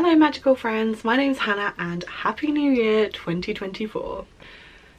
Hello magical friends, my name's Hannah and Happy New Year 2024.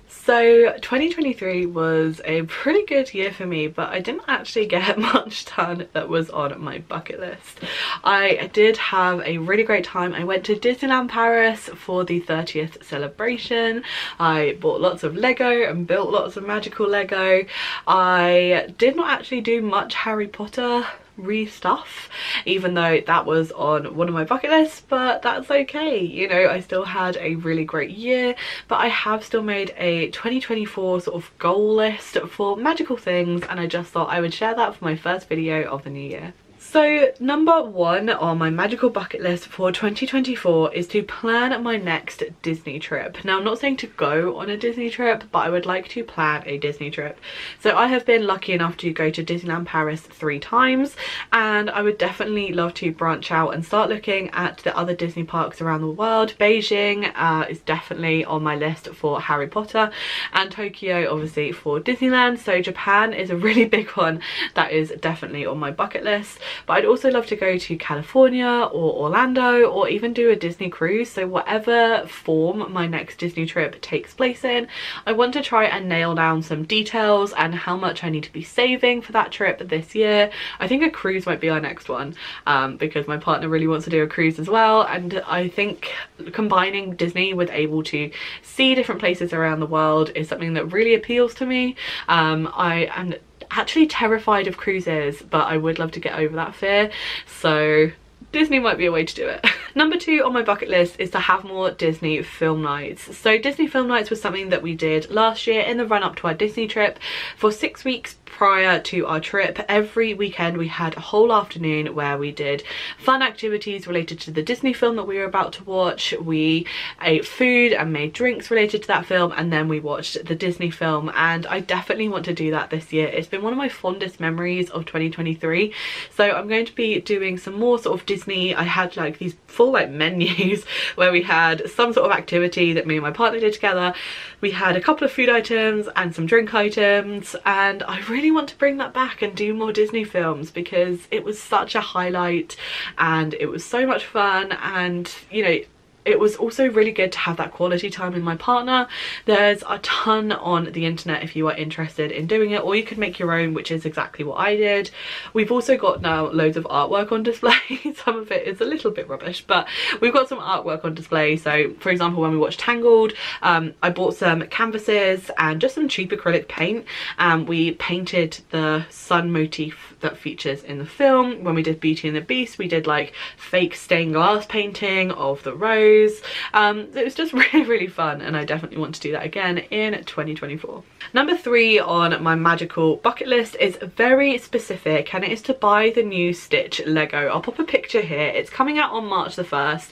So 2023 was a pretty good year for me but I didn't actually get much done that was on my bucket list. I did have a really great time. I went to Disneyland Paris for the 30th celebration. I bought lots of Lego and built lots of magical Lego. I did not actually do much Harry Potter re-stuff even though that was on one of my bucket lists but that's okay you know I still had a really great year but I have still made a 2024 sort of goal list for magical things and I just thought I would share that for my first video of the new year. So number one on my magical bucket list for 2024 is to plan my next Disney trip. Now I'm not saying to go on a Disney trip but I would like to plan a Disney trip. So I have been lucky enough to go to Disneyland Paris three times and I would definitely love to branch out and start looking at the other Disney parks around the world. Beijing uh, is definitely on my list for Harry Potter and Tokyo obviously for Disneyland. So Japan is a really big one that is definitely on my bucket list but I'd also love to go to California or Orlando or even do a Disney cruise. So whatever form my next Disney trip takes place in I want to try and nail down some details and how much I need to be saving for that trip this year. I think a cruise might be our next one um, because my partner really wants to do a cruise as well. And I think combining Disney with able to see different places around the world is something that really appeals to me. Um, I am actually terrified of cruises, but I would love to get over that fear. So Disney might be a way to do it. Number two on my bucket list is to have more Disney film nights. So Disney film nights was something that we did last year in the run up to our Disney trip. For six weeks prior to our trip, every weekend we had a whole afternoon where we did fun activities related to the Disney film that we were about to watch. We ate food and made drinks related to that film and then we watched the Disney film and I definitely want to do that this year. It's been one of my fondest memories of 2023 so I'm going to be doing some more sort of Disney. I had like these full like menus where we had some sort of activity that me and my partner did together. We had a couple of food items and some drink items and I really want to bring that back and do more Disney films because it was such a highlight and it was so much fun and you know it was also really good to have that quality time with my partner. There's a ton on the internet if you are interested in doing it or you could make your own which is exactly what I did. We've also got now loads of artwork on display. some of it is a little bit rubbish but we've got some artwork on display so for example when we watched Tangled um, I bought some canvases and just some cheap acrylic paint and we painted the sun motif that features in the film. When we did Beauty and the Beast we did like fake stained glass painting of the um, it was just really, really fun and I definitely want to do that again in 2024. Number three on my magical bucket list is very specific and it is to buy the new Stitch Lego. I'll pop a picture here. It's coming out on March the 1st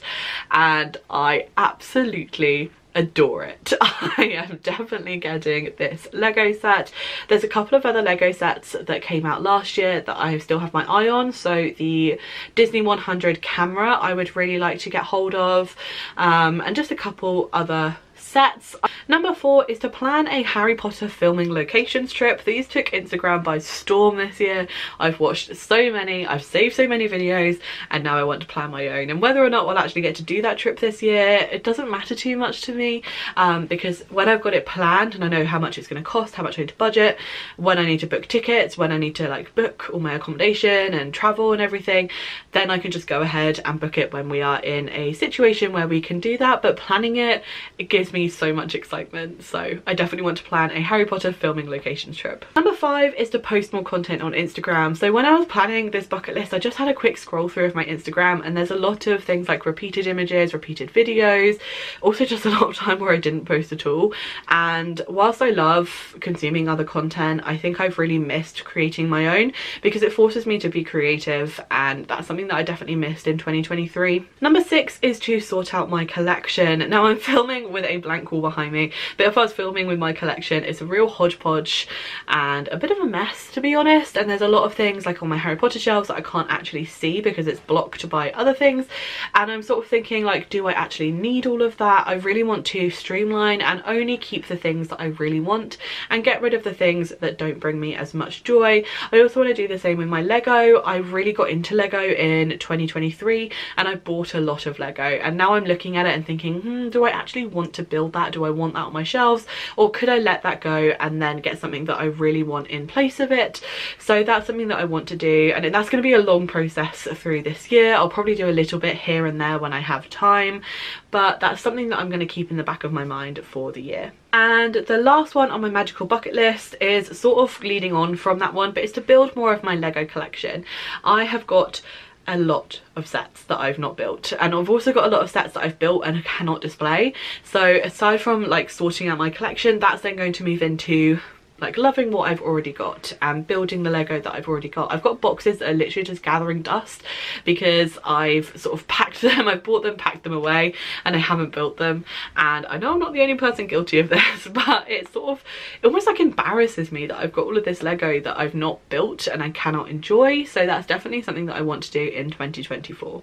and I absolutely adore it. I am definitely getting this Lego set. There's a couple of other Lego sets that came out last year that I still have my eye on. So the Disney 100 camera I would really like to get hold of um, and just a couple other sets. Number four is to plan a Harry Potter filming locations trip. These took Instagram by storm this year. I've watched so many, I've saved so many videos, and now I want to plan my own. And whether or not we'll actually get to do that trip this year, it doesn't matter too much to me um, because when I've got it planned and I know how much it's going to cost, how much I need to budget, when I need to book tickets, when I need to like book all my accommodation and travel and everything, then I can just go ahead and book it when we are in a situation where we can do that. But planning it, it gives me me so much excitement so I definitely want to plan a Harry Potter filming locations trip. Number five is to post more content on Instagram. So when I was planning this bucket list I just had a quick scroll through of my Instagram and there's a lot of things like repeated images, repeated videos, also just a lot of time where I didn't post at all and whilst I love consuming other content I think I've really missed creating my own because it forces me to be creative and that's something that I definitely missed in 2023. Number six is to sort out my collection. Now I'm filming with a blank wall behind me. But if I was filming with my collection, it's a real hodgepodge and a bit of a mess to be honest. And there's a lot of things like on my Harry Potter shelves that I can't actually see because it's blocked by other things. And I'm sort of thinking like, do I actually need all of that? I really want to streamline and only keep the things that I really want and get rid of the things that don't bring me as much joy. I also want to do the same with my Lego. I really got into Lego in 2023 and I bought a lot of Lego and now I'm looking at it and thinking, hmm, do I actually want to build that? Do I want that on my shelves or could I let that go and then get something that I really want in place of it? So that's something that I want to do and that's going to be a long process through this year. I'll probably do a little bit here and there when I have time but that's something that I'm going to keep in the back of my mind for the year. And the last one on my magical bucket list is sort of leading on from that one but it's to build more of my Lego collection. I have got a lot of sets that I've not built. And I've also got a lot of sets that I've built and I cannot display. So aside from like sorting out my collection that's then going to move into like loving what I've already got and building the Lego that I've already got. I've got boxes that are literally just gathering dust because I've sort of packed them, I've bought them, packed them away and I haven't built them and I know I'm not the only person guilty of this but it's sort of it almost like embarrasses me that I've got all of this Lego that I've not built and I cannot enjoy so that's definitely something that I want to do in 2024.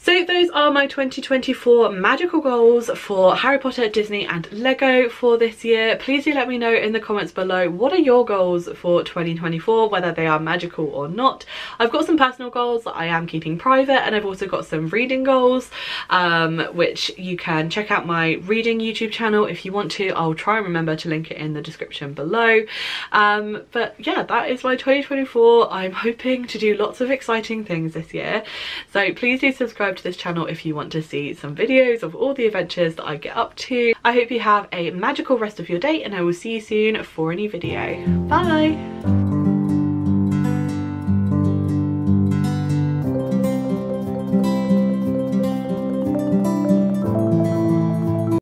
So those are my 2024 magical goals for Harry Potter, Disney and Lego for this year. Please do let me know in the comments below what are your goals for 2024, whether they are magical or not. I've got some personal goals that I am keeping private and I've also got some reading goals um, which you can check out my reading YouTube channel if you want to. I'll try and remember to link it in the description below. Um, but yeah, that is my 2024. I'm hoping to do lots of exciting things this year. So please do subscribe subscribe to this channel if you want to see some videos of all the adventures that I get up to. I hope you have a magical rest of your day and I will see you soon for a new video. Bye!